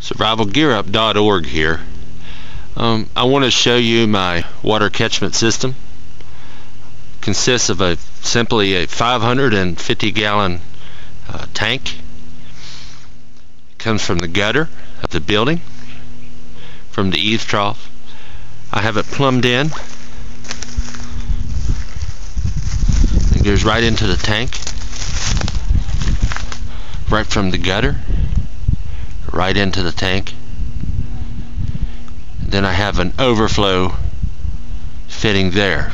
survivalgearup.org here. Um, I want to show you my water catchment system. Consists of a simply a 550 gallon uh, tank. Comes from the gutter of the building, from the eaves trough. I have it plumbed in. It goes right into the tank, right from the gutter right into the tank. Then I have an overflow fitting there.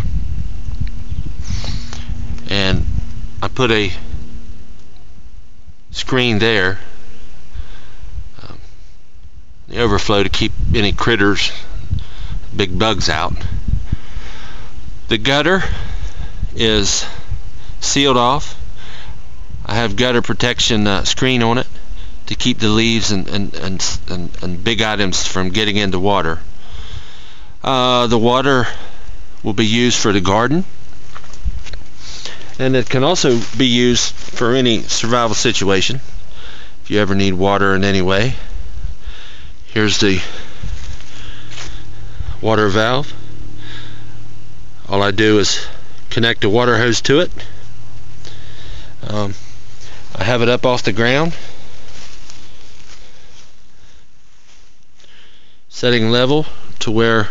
And I put a screen there, um, the overflow to keep any critters, big bugs out. The gutter is sealed off. I have gutter protection uh, screen on it to keep the leaves and, and, and, and, and big items from getting into water. Uh, the water will be used for the garden and it can also be used for any survival situation if you ever need water in any way. Here's the water valve. All I do is connect a water hose to it. Um, I have it up off the ground setting level to where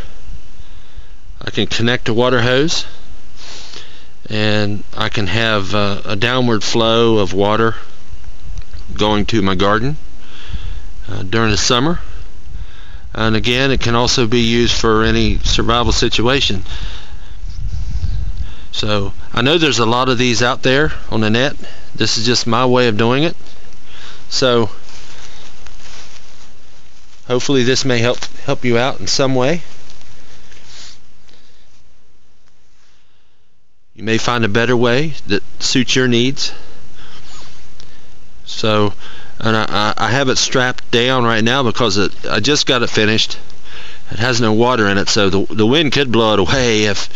I can connect a water hose and I can have uh, a downward flow of water going to my garden uh, during the summer. And again it can also be used for any survival situation. So I know there's a lot of these out there on the net. This is just my way of doing it. So hopefully this may help help you out in some way. You may find a better way that suits your needs. So and I, I have it strapped down right now because it, I just got it finished. It has no water in it so the, the wind could blow it away if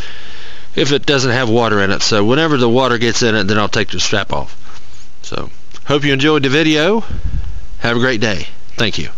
if it doesn't have water in it. So whenever the water gets in it then I'll take the strap off. So hope you enjoyed the video. Have a great day. Thank you